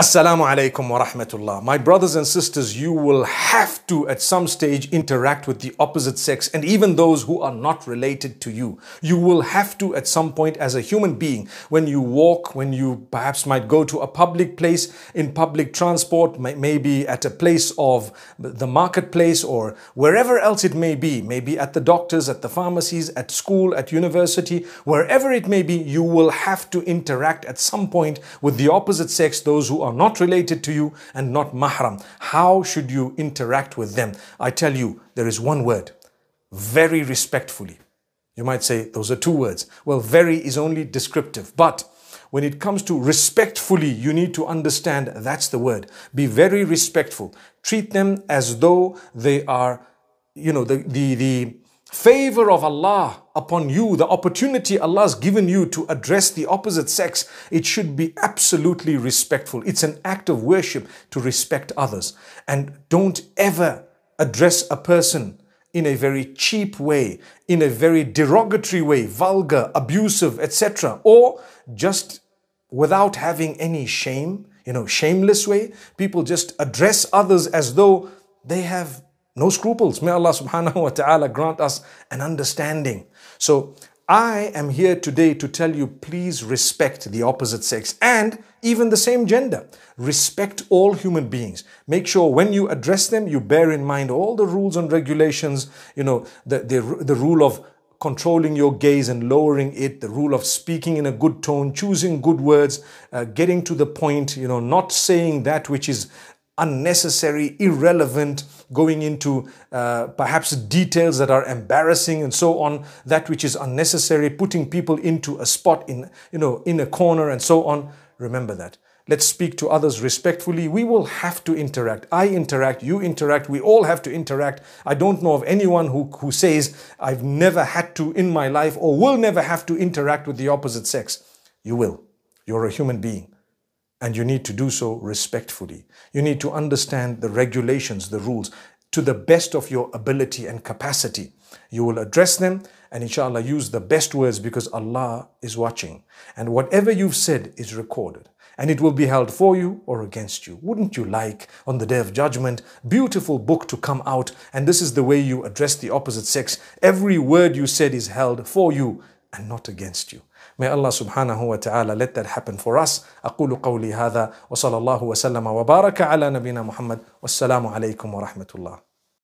Assalamu alaikum wa rahmatullah. My brothers and sisters, you will have to at some stage interact with the opposite sex and even those who are not related to you. You will have to at some point as a human being, when you walk, when you perhaps might go to a public place, in public transport, maybe at a place of the marketplace or wherever else it may be, maybe at the doctors, at the pharmacies, at school, at university, wherever it may be, you will have to interact at some point with the opposite sex, those who are are not related to you and not mahram. How should you interact with them? I tell you, there is one word, very respectfully. You might say, those are two words. Well, very is only descriptive, but when it comes to respectfully, you need to understand that's the word. Be very respectful. Treat them as though they are, you know, the, the, the favor of Allah upon you, the opportunity Allah has given you to address the opposite sex, it should be absolutely respectful. It's an act of worship to respect others. And don't ever address a person in a very cheap way, in a very derogatory way, vulgar, abusive, etc. Or just without having any shame, you know, shameless way. People just address others as though they have no scruples. May Allah subhanahu wa ta'ala grant us an understanding. So I am here today to tell you please respect the opposite sex and even the same gender. Respect all human beings. Make sure when you address them, you bear in mind all the rules and regulations, you know, the, the, the rule of controlling your gaze and lowering it, the rule of speaking in a good tone, choosing good words, uh, getting to the point, you know, not saying that which is unnecessary, irrelevant, going into uh, perhaps details that are embarrassing and so on, that which is unnecessary, putting people into a spot in, you know, in a corner and so on. Remember that. Let's speak to others respectfully. We will have to interact. I interact, you interact, we all have to interact. I don't know of anyone who, who says, I've never had to in my life or will never have to interact with the opposite sex. You will. You're a human being. And you need to do so respectfully. You need to understand the regulations, the rules, to the best of your ability and capacity. You will address them and inshallah use the best words because Allah is watching. And whatever you've said is recorded and it will be held for you or against you. Wouldn't you like on the day of judgment, beautiful book to come out and this is the way you address the opposite sex. Every word you said is held for you and not against you. May Allah subhanahu wa ta'ala let that happen for us. أقول قولي هذا وصلى الله وسلم وبارك على نبينا محمد والسلام عليكم ورحمة الله